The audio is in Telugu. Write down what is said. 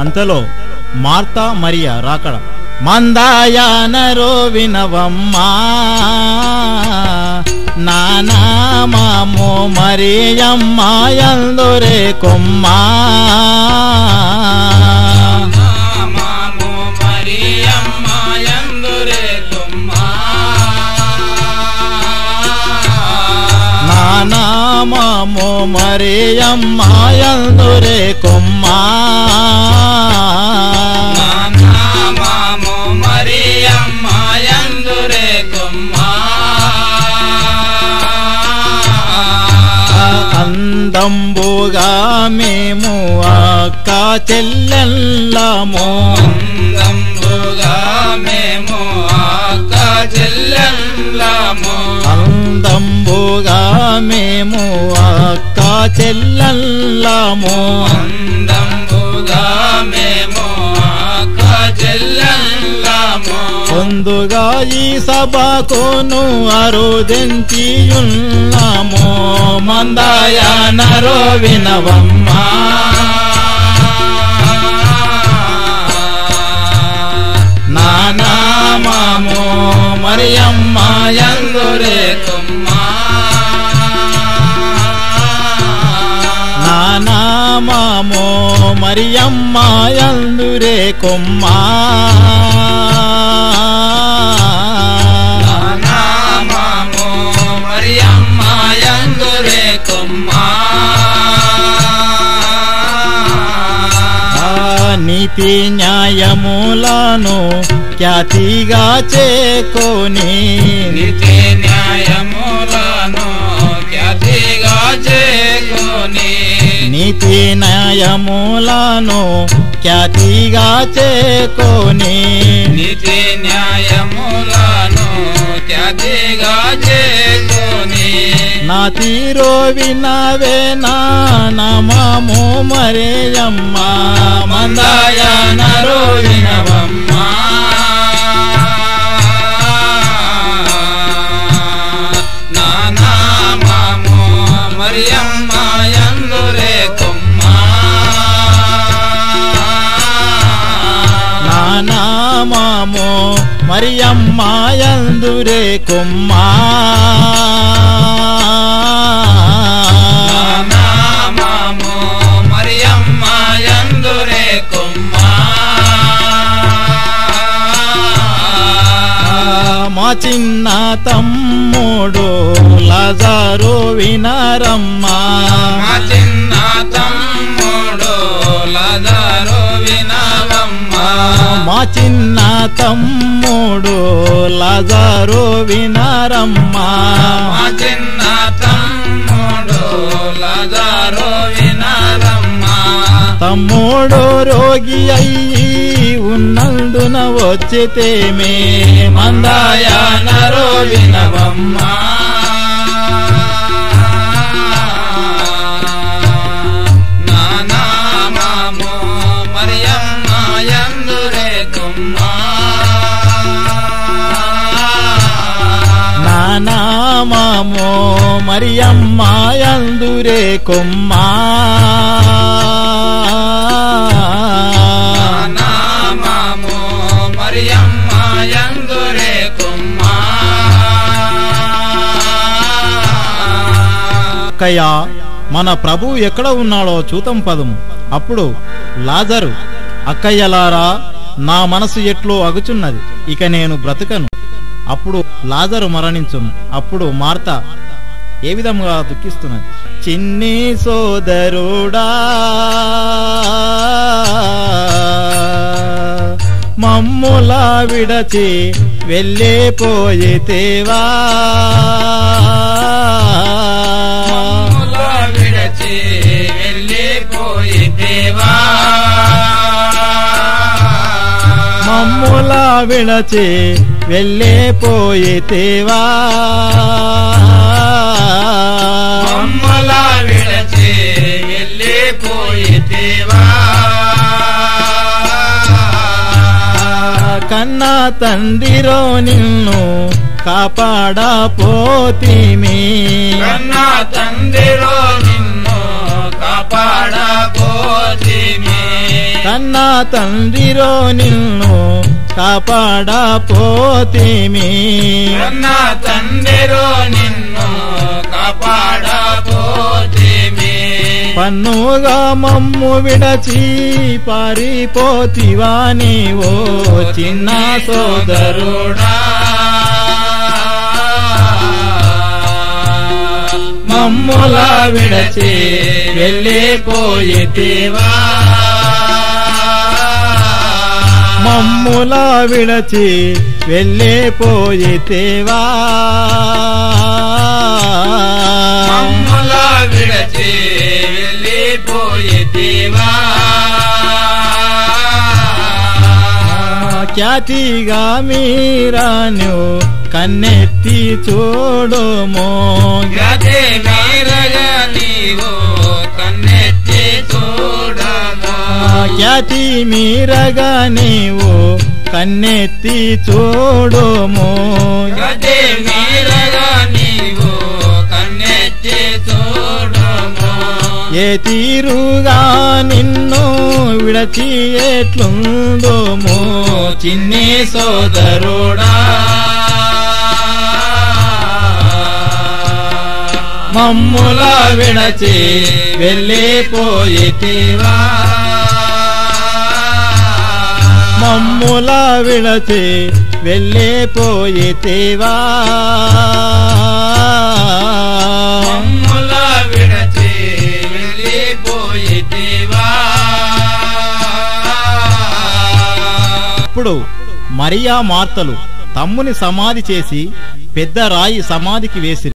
అంతలో మార్తా మరియా రాకడ. మందాయానరో వినవమ్మా నానామామో మరియమ్మాయందురే కొమ్మా. నామము మరియమ్మ యందురే తుమ్మా నానామామో మరియమ్మాయందురే కొమ్మా. నామము మరియమ్మ యందురే తుమ్మా అందంబుగా మేము అక్క చెల్లెల్లము అందంబుగా మేము అక్క చెల్లెళ్ళము. అందంబుగా మేము అక్క చెల్లెల్లము అందంబుగా మేము అక్క చెల్లెళ్ళము. పొందుగా ఈ సభకును అరుదించియున్నాము. మందాయానరో వినవమ్మా నీతి న్యాయములను ఖ్యాతిగా చేకొని నితి న్యాయములను ఖ్యాతిగా చేకొని నీతి న్యాయములను ఖ్యాతిగా చేకొని నితి న్యాయములను ఖ్యాతిగా చేకొని. నా తీరో వినవే నా నమము మరేయమ్మ. మందాయానరో వినవమ్మా. నానామము మరియమ్మ యందురే కొమ్మా. మా చిన్న తమ్ముడు లజారు వినరమ్మా. చిన్న తమ్ముడు లదరు మా చిన్న తమ్ముడు లజారు వినరమ్మా. మా చిన్న తమ్ముడు లదరు వినరమ్మా. తమ్ముడు రోగి అయ్యి ఉన్నందున వచ్చితేమే. మందాయానరో వినవమ్మా నానామో మరియమ్మ యందురే కొమ్మా. అక్కయ్య మన ప్రభు ఎక్కడ ఉన్నాడో చూతం పదము అప్పుడు లాజరు అక్కయ్యలారా నా మనసు ఎట్లో అగుచున్నది. ఇక నేను బ్రతకను. అప్పుడు లాజరు మరణించును. అప్పుడు మార్త ఏ విధముగా దుఃఖిస్తున్నది? చిన్ని సోదరుడా! మమ్ములా విడచి వెళ్ళిపోయితేవా మమ్ముల విడచి విడచి వెళ్ళిపోయితేవా మమ్ముల విడచి వెళ్ళిపోయితేవా కన్నా తండ్రిరో నిన్ను కాపాడపోతిమి. కన్నా తండ్రిలో నిన్ను కాపాడబోతిని కన్నా తండ్రిరో నిన్ను కాపాడపోతేమి కన్న తండ్రిరో నిన్ను కాపాడబోతేమి పన్నుగా మమ్ము విడచి పారిపోతివా నీవో చిన్న సోదరు సోదరుడా? మమ్ముల విడచి వెళ్ళిపోయితివా మమ్ముల విడచి వెళ్ళిపోయితేవా మమ్ముల విడచి వెళ్ళిపోయితివా ఖ్యాతిగా మీరాను కన్నెత్తి చూడుమో గతే మీరగా నీవు ఖ్యాతి మీరగా నీవు కన్నెత్తి చూడుమో. ఏ తీరుగా నిన్ను విడచి ఎట్లుందోమో చిన్ని సోదరుడా. మమ్ముల విడచి వెళ్ళిపోయితివా. మమ్ముల వెళ్ళిపోయితేవా విడచి వెళ్ళిపోయితివా అప్పుడు మరియా మార్తలు తమ్ముని సమాధి చేసి పెద్ద రాయి సమాధికి వేసి